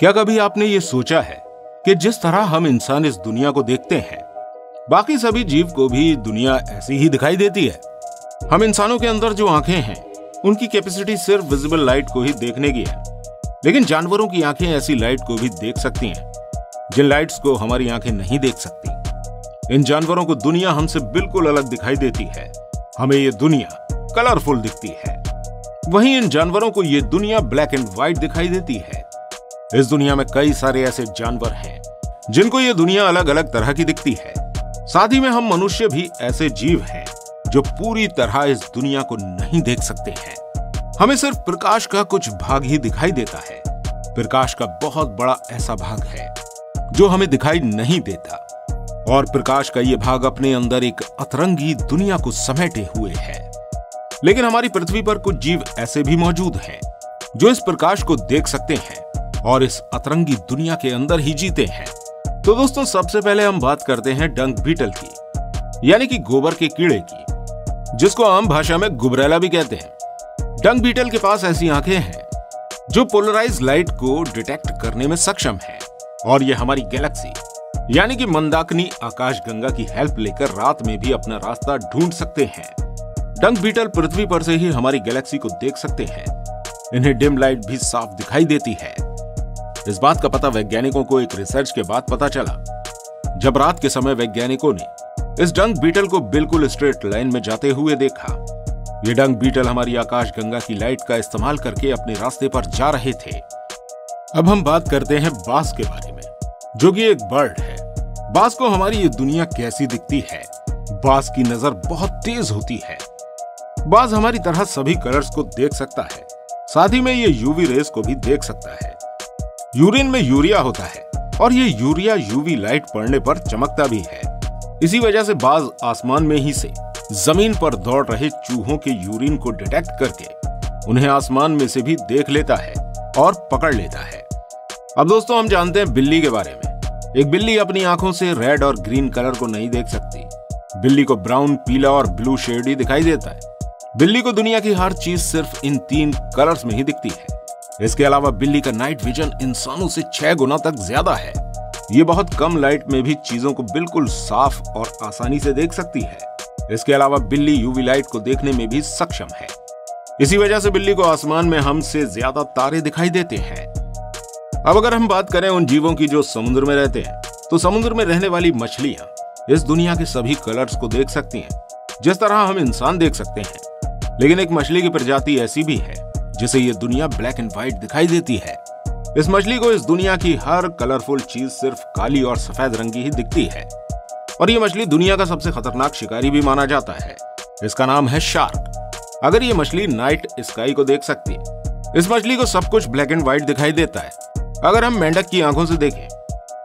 क्या कभी आपने ये सोचा है कि जिस तरह हम इंसान इस दुनिया को देखते हैं, बाकी सभी जीव को भी दुनिया ऐसी ही दिखाई देती है? हम इंसानों के अंदर जो आँखें हैं, उनकी कैपेसिटी सिर्फ़ विजिबल लाइट को ही देखने की है। लेकिन जानवरों की आँखें ऐसी लाइट को भी देख सकती हैं, जिन लाइट्स को हमारी आँखें नहीं देख सकती। इन जानवरों को दुनिया हमसे बिल्कुल अलग दिखाई देती है। हमें ये दुनिया कलरफुल दिखती है। वहीं इन जानवरों को ये दुनिया ब्लैक एंड व्हाइट दिखाई देती है। इस दुनिया में कई सारे ऐसे जानवर हैं, जिनको ये दुनिया अलग अलग तरह की दिखती है। साथ ही में हम मनुष्य भी ऐसे जीव हैं, जो पूरी तरह इस दुनिया को नहीं देख सकते हैं। हमें सिर्फ़ प्रकाश का कुछ भाग ही दिखाई देता है। प्रकाश का बहुत बड़ा ऐसा भाग है, जो हमें दिखाई नहीं देता। और प्रकाश का यह भाग अपने अंदर एक अतरंगी दुनिया को समेटे हुए है। लेकिन हमारी पृथ्वी पर कुछ जीव ऐसे भी मौजूद हैं, जो इस प्रकाश को देख सकते हैं। और इस अतरंगी दुनिया के अंदर ही जीते हैं। तो दोस्तों, सबसे पहले हम बात करते हैं डंक बीटल की, यानी कि गोबर के कीड़े की, जिसको आम भाषा में गुबरेला भी कहते हैं। डंक बीटल के पास ऐसी आँखें हैं, जो पोलराइज लाइट को डिटेक्ट करने में सक्षम है, और ये हमारी गैलेक्सी, यानी कि मंदाकिनी आकाश गंगा की हेल्प लेकर रात में भी अपना रास्ता ढूंढ सकते हैं। डंक बीटल पृथ्वी पर से ही हमारी गैलेक्सी को देख सकते हैं। इन्हें डिम लाइट भी साफ़ दिखाई देती है। इस बात का पता वैज्ञानिकों को एक रिसर्च के बाद पता चला, जब रात के समय वैज्ञानिकों ने इस डंक बीटल को बिल्कुल स्ट्रेट लाइन में जाते हुए देखा। ये डंग बीटल हमारी आकाश गंगा की लाइट का इस्तेमाल करके अपने रास्ते पर जा रहे थे। अब हम बात करते हैं बास के बारे में, जो कि एक बर्ड है। बास को हमारी ये दुनिया कैसी दिखती है? बास की नज़र बहुत तेज होती है। बाज हमारी तरह सभी कलर्स को देख सकता है, साथ ही में ये यूवी रेस को भी देख सकता है। यूरिन में यूरिया होता है और ये यूरिया यूवी लाइट पड़ने पर चमकता भी है। इसी वजह से बाज आसमान में ही से ज़मीन पर दौड़ रहे चूहों के यूरिन को डिटेक्ट करके उन्हें आसमान में से भी देख लेता है और पकड़ लेता है। अब दोस्तों, हम जानते हैं बिल्ली के बारे में। एक बिल्ली अपनी आँखों से रेड और ग्रीन कलर को नहीं देख सकती। बिल्ली को ब्राउन, पीला और ब्लू शेड ही दिखाई देता है। बिल्ली को दुनिया की हर चीज़ सिर्फ़ इन तीन कलर्स में ही दिखती है। इसके अलावा बिल्ली का नाइट विजन इंसानों से छह गुना तक ज़्यादा है। ये बहुत कम लाइट में भी चीज़ों को बिल्कुल साफ़ और आसानी से देख सकती है। इसके अलावा बिल्ली यूवी लाइट को देखने में भी सक्षम है। इसी वजह से बिल्ली को आसमान में हमसे ज़्यादा तारे दिखाई देते हैं। अब अगर हम बात करें उन जीवों की जो समुद्र में रहते हैं तो समुद्र में रहने वाली मछलियाँ इस दुनिया के सभी कलर्स को देख सकती हैं, जिस तरह हम इंसान देख सकते हैं। लेकिन एक मछली की प्रजाति ऐसी भी है जिसे ये दुनिया ब्लैक एंड व्हाइट दिखाई देती है। इस मछली को इस दुनिया की हर कलरफुल चीज़ सिर्फ़ काली और सफ़ेद रंग की ही दिखती है। और ये मछली दुनिया का सबसे खतरनाक शिकारी भी माना जाता है। इसका नाम है शार्क। अगर ये मछली नाइट स्काई को देख सकती है, इस मछली को सब कुछ ब्लैक एंड व्हाइट दिखाई देता है। अगर हम मेंढक की आँखों से देखें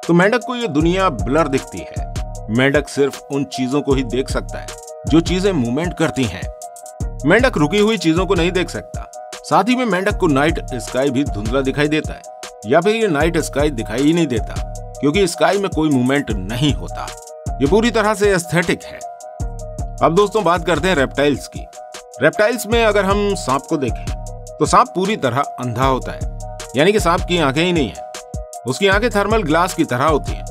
तो मेंढक को ये दुनिया ब्लर दिखती है। मेंढक सिर्फ़ उन चीज़ों को ही देख सकता है, जो चीज़ें मूवमेंट करती हैं। मेंढक रुकी हुई चीज़ों को नहीं देख सकता। साथ ही में मेंढक को नाइट स्काई भी धुंधला दिखाई देता है, या फिर ये नाइट स्काई दिखाई ही नहीं देता, क्योंकि स्काई में कोई मूवमेंट नहीं होता। ये पूरी तरह से एस्थेटिक है। अब दोस्तों बात करते हैं रेप्टाइल्स की। रेप्टाइल्स में अगर हम सांप को देखें तो सांप पूरी तरह अंधा होता है, यानी कि सांप की आँखें ही नहीं है। उसकी आँखें थर्मल ग्लास की तरह होती हैं,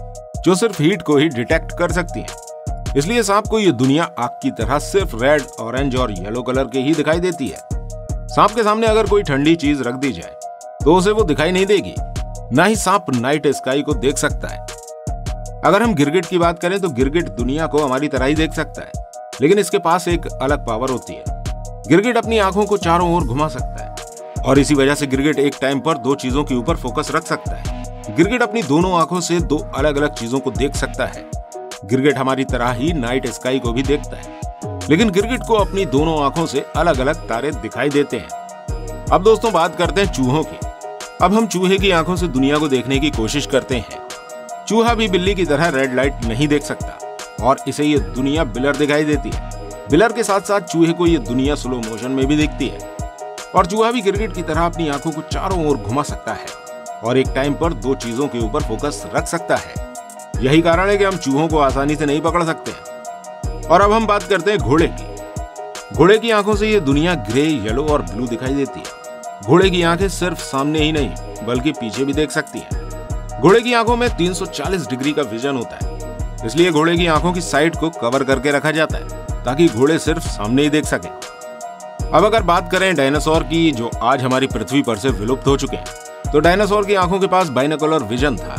जो सिर्फ़ हीट को ही डिटेक्ट कर सकती हैं। इसलिए सांप को ये दुनिया आग की तरह सिर्फ़ रेड ऑरेंज और येलो कलर के ही दिखाई देती है। सांप के सामने अगर कोई ठंडी चीज़ रख दी जाए तो उसे वो दिखाई नहीं देगी। ना ही सांप नाइट स्काई को देख सकता है। अगर हम गिरगिट की बात करें तो गिरगिट दुनिया को हमारी तरह ही देख सकता है, लेकिन इसके पास एक अलग पावर होती है। गिरगिट अपनी आँखों को चारों ओर घुमा सकता है, और इसी वजह से गिरगिट एक टाइम पर दो चीज़ों के ऊपर फोकस रख सकता है। गिरगिट अपनी दोनों आँखों से दो अलग अलग चीज़ों को देख सकता है। गिरगिट हमारी तरह ही नाइट स्काई को भी देखता है। लेकिन गिरगिट को अपनी दोनों आँखों से अलग अलग तारे दिखाई देते हैं। अब दोस्तों बात करते हैं चूहों की। अब हम चूहे की आँखों से दुनिया को देखने की कोशिश करते हैं। चूहा भी बिल्ली की तरह रेड लाइट नहीं देख सकता और इसे ये दुनिया बिलर दिखाई देती है। बिलर के साथ साथ चूहे को ये दुनिया स्लो मोशन में भी दिखती है। और चूहा भी गिरगिट की तरह अपनी आँखों को चारों ओर घुमा सकता है और एक टाइम पर दो चीज़ों के ऊपर फोकस रख सकता है। यही कारण है कि हम चूहों को आसानी से नहीं पकड़ सकते हैं। और अब हम बात करते हैं घोड़े की। घोड़े की आँखों से ये दुनिया ग्रे येलो और ब्लू दिखाई देती है। घोड़े की आँखें सिर्फ़ सामने ही नहीं, बल्कि पीछे भी देख सकती हैं। घोड़े की आँखों में 340 डिग्री का विजन होता है। इसलिए घोड़े की आँखों की साइड को कवर करके रखा जाता है, ताकि घोड़े सिर्फ़ सामने ही देख सके। अब अगर बात करें डायनासोर की, जो आज हमारी पृथ्वी पर से विलुप्त हो चुके हैं तो डायनासोर की आँखों के पास बाइनकुलर विजन था,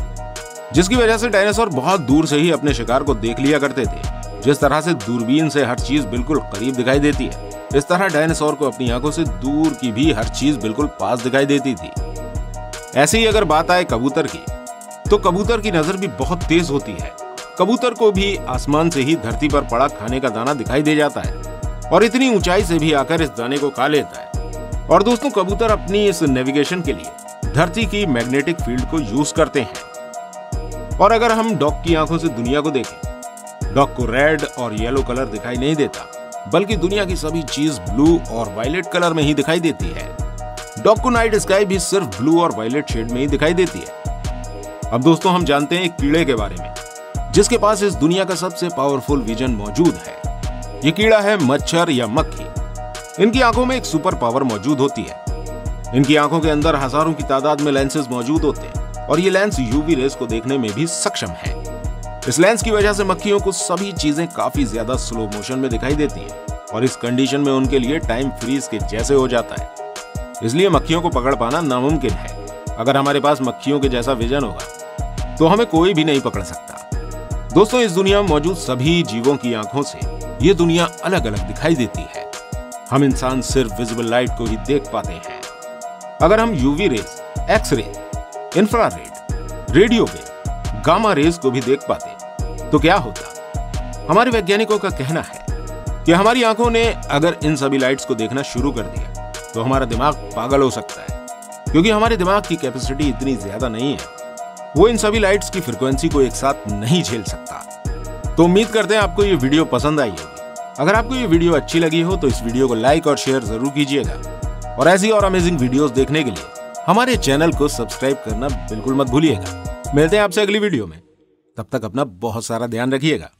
जिसकी वजह से डायनासोर बहुत दूर से ही अपने शिकार को देख लिया करते थे। जिस तरह से दूरबीन से हर चीज़ बिल्कुल करीब दिखाई देती है, इस तरह डायनासोर को अपनी आँखों से दूर की भी हर चीज़ बिल्कुल पास दिखाई देती थी। ऐसे ही अगर बात आए कबूतर की तो कबूतर की नज़र भी बहुत तेज होती है। कबूतर को भी आसमान से ही धरती पर पड़ा खाने का दाना दिखाई दे जाता है और इतनी ऊंचाई से भी आकर इस दाने को खा लेता है। और दोस्तों, कबूतर अपनी इस नेविगेशन के लिए धरती की मैग्नेटिक फ़ील्ड को यूज़ करते हैं। और अगर हम डॉग की आँखों से दुनिया को देखें डॉग को रेड और येलो कलर दिखाई नहीं देता, बल्कि दुनिया की सभी चीज़ ब्लू और वायलेट कलर में ही दिखाई देती है। डॉग को नाइट स्काई भी सिर्फ़ ब्लू और वायलेट शेड में ही दिखाई देती है। अब दोस्तों, हम जानते हैं एक कीड़े के बारे में, जिसके पास इस दुनिया का सबसे पावरफुल विजन मौजूद है। ये कीड़ा है मच्छर या मक्खी। इनकी आँखों में एक सुपर पावर मौजूद होती है। इनकी आँखों के अंदर हज़ारों की तादाद में लेंसेज मौजूद होते हैं, और ये लेंस यूवी रेस को देखने में भी सक्षम है। इस लेंस की वजह से मक्खियों को सभी चीज़ें काफ़ी ज़्यादा स्लो मोशन में दिखाई देती हैं और इस कंडीशन में उनके लिए टाइम फ्रीज के जैसे हो जाता है। इसलिए मक्खियों को पकड़ पाना नामुमकिन है। अगर हमारे पास मक्खियों के जैसा विजन होगा तो हमें कोई भी नहीं पकड़ सकता। दोस्तों, इस दुनिया में मौजूद सभी जीवों की आँखों से ये दुनिया अलग अलग दिखाई देती है। हम इंसान सिर्फ़ विजिबल लाइट को ही देख पाते हैं। अगर हम UV rays X ray infrared radio wave gamma rays को भी देख पाते तो क्या होता? हमारे वैज्ञानिकों का कहना है कि हमारी आँखों ने अगर इन सभी लाइट्स को देखना शुरू कर दिया तो हमारा दिमाग पागल हो सकता है। क्योंकि हमारे दिमाग की कैपेसिटी इतनी ज़्यादा नहीं है, वो इन सभी लाइट्स की फ्रिक्वेंसी को एक साथ नहीं झेल सकता। तो उम्मीद करते हैं आपको ये वीडियो पसंद आई होगी। अगर आपको ये वीडियो अच्छी लगी हो तो इस वीडियो को लाइक और शेयर ज़रूर कीजिएगा। और ऐसी और अमेजिंग वीडियोस देखने के लिए हमारे चैनल को सब्सक्राइब करना बिल्कुल मत भूलिएगा। मिलते हैं आपसे अगली वीडियो में। तब तक अपना बहुत सारा ध्यान रखिएगा।